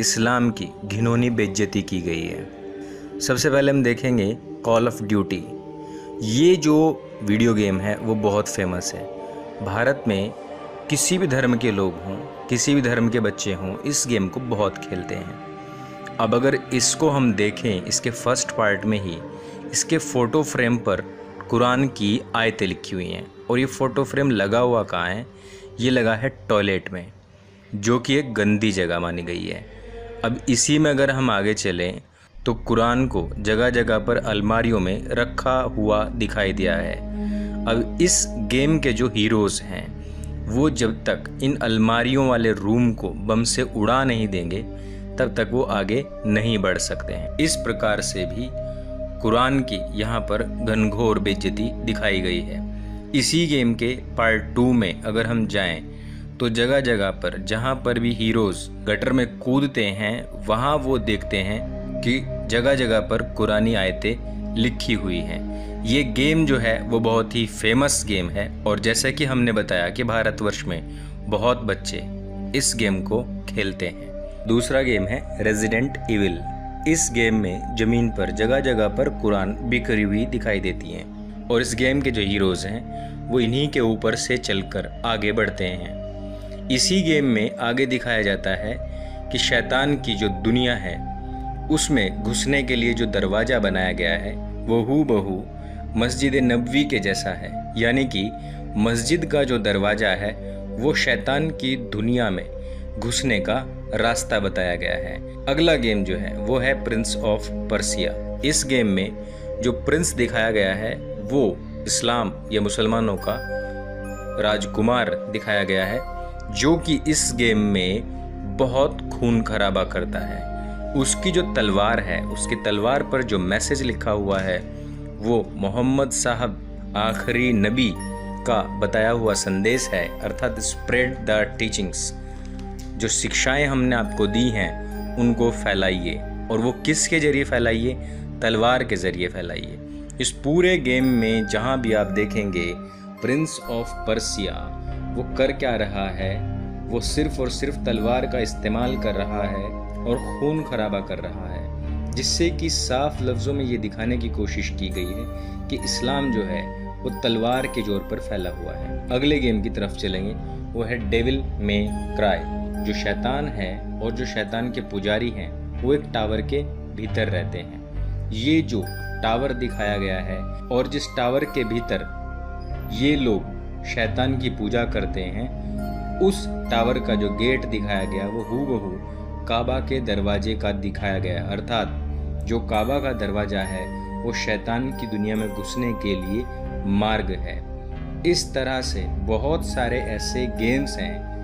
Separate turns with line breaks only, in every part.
इस्लाम की घिनौनी बेज्जती की गई है। सबसे पहले हम देखेंगे कॉल ऑफ़ ड्यूटी ये जो वीडियो गेम है, वो बहुत फ़ेमस है। भारत में किसी भी धर्म के लोग हों, किसी भी धर्म के बच्चे हों, इस गेम को बहुत खेलते हैं। अब अगर इसको हम देखें, इसके फ़र्स्ट पार्ट में ही, इसके फ़ोटो फ्रेम पर कुरान की आयतें लिखी हुई हैं। और ये फ़ोटो फ्रेम लगा हुआ कहाँ है? ये लगा है टॉयलेट में, जो कि एक गंदी जगह मानी गई है। अब इसी में अगर हम आगे चलें तो कुरान को जगह जगह पर अलमारियों में रखा हुआ दिखाई दिया है। अब इस गेम के जो हीरोज़ हैं, वो जब तक इन अलमारियों वाले रूम को बम से उड़ा नहीं देंगे, तब तक वो आगे नहीं बढ़ सकते हैं। इस प्रकार से भी कुरान की यहाँ पर घनघोर बेज्जती दिखाई गई है। इसी गेम के पार्ट टू में अगर हम जाएँ तो जगह जगह पर, जहाँ पर भी हीरोज़ गटर में कूदते हैं, वहाँ वो देखते हैं कि जगह जगह पर कुरानी आयतें लिखी हुई हैं। ये गेम जो है, वो बहुत ही फ़ेमस गेम है और जैसे कि हमने बताया कि भारतवर्ष में बहुत बच्चे इस गेम को खेलते हैं। दूसरा गेम है रेजिडेंट इविल इस गेम में ज़मीन पर जगह जगह पर कुरान बिखरी हुई दिखाई देती हैं और इस गेम के जो हीरोज़ हैं, वो इन्हीं के ऊपर से चलकर आगे बढ़ते हैं। इसी गेम में आगे दिखाया जाता है कि शैतान की जो दुनिया है, उसमें घुसने के लिए जो दरवाज़ा बनाया गया है, वो हु बहू मस्जिद नबवी के जैसा है। यानी कि मस्जिद का जो दरवाज़ा है, वो शैतान की दुनिया में घुसने का रास्ता बताया गया है। अगला गेम जो है, वो है प्रिंस ऑफ़ पर्सिया इस गेम में जो प्रिंस दिखाया गया है, वो इस्लाम या मुसलमानों का राजकुमार दिखाया गया है। जो कि इस गेम में बहुत खून खराबा करता है। उसकी जो तलवार है, उसकी तलवार पर जो मैसेज लिखा हुआ है, वो मोहम्मद साहब, आखिरी नबी का बताया हुआ संदेश है, अर्थात स्प्रेड द टीचिंग्स जो शिक्षाएँ हमने आपको दी हैं, उनको फैलाइए। और वो किस के ज़रिए फैलाइए? तलवार के ज़रिए फैलाइए। इस पूरे गेम में जहाँ भी आप देखेंगे प्रिंस ऑफ़ पर्सिया वो कर क्या रहा है? वो सिर्फ़ और सिर्फ़ तलवार का इस्तेमाल कर रहा है और खून खराबा कर रहा है, जिससे कि साफ़ लफ्ज़ों में ये दिखाने की कोशिश की गई है कि इस्लाम जो है, वो तलवार के ज़ोर पर फैला हुआ है। अगले गेम की तरफ़ चलेंगे। वो है डेविल में क्राई जो शैतान है और जो शैतान के पुजारी हैं, वो एक टावर के भीतर रहते हैं। ये जो टावर दिखाया गया है और जिस टावर के भीतर ये लोग शैतान की पूजा करते हैं, उस टावर का जो गेट दिखाया गया, वो हु बहू काबा के दरवाजे का दिखाया गया अर्थात, जो काबा का दरवाज़ा है, वो शैतान की दुनिया में घुसने के लिए मार्ग है। इस तरह से बहुत सारे ऐसे गेम्स हैं,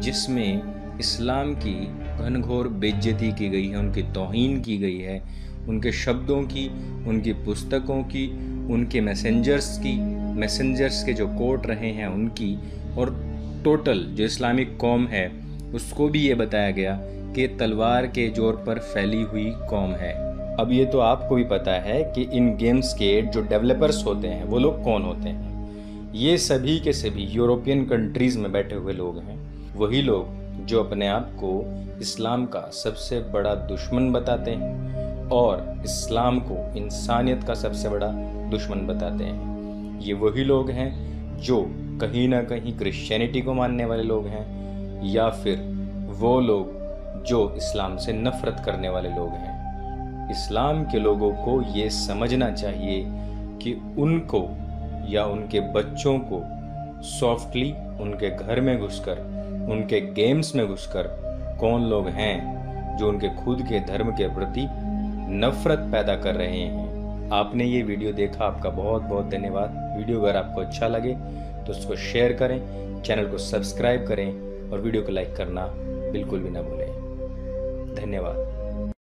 जिसमें इस्लाम की घनघोर बेज्जती की गई है, उनकी तोहन की गई है, उनके शब्दों की, उनकी पुस्तकों की, उनके मैसेंजर्स की मैसेंजर्स के जो कोट रहे हैं उनकी और टोटल जो इस्लामिक कौम है, उसको भी ये बताया गया कि तलवार के ज़ोर पर फैली हुई कौम है। अब ये तो आपको भी पता है कि इन गेम्स के जो डेवलपर्स होते हैं, वो लोग कौन होते हैं? ये सभी के सभी यूरोपियन कंट्रीज़ में बैठे हुए लोग हैं। वही लोग जो अपने आप को इस्लाम का सबसे बड़ा दुश्मन बताते हैं और इस्लाम को इंसानियत का सबसे बड़ा दुश्मन बताते हैं। ये वही लोग हैं जो कहीं ना कहीं क्रिश्चियनिटी को मानने वाले लोग हैं, या फिर वो लोग जो इस्लाम से नफ़रत करने वाले लोग हैं। इस्लाम के लोगों को ये समझना चाहिए कि उनको या उनके बच्चों को सॉफ्टली उनके घर में घुसकर, उनके गेम्स में घुसकर कौन लोग हैं जो उनके खुद के धर्म के प्रति नफरत पैदा कर रहे हैं। आपने ये वीडियो देखा, आपका बहुत बहुत धन्यवाद। वीडियो अगर आपको अच्छा लगे तो उसको शेयर करें चैनल को सब्सक्राइब करें और वीडियो को लाइक करना बिल्कुल भी ना भूलें। धन्यवाद।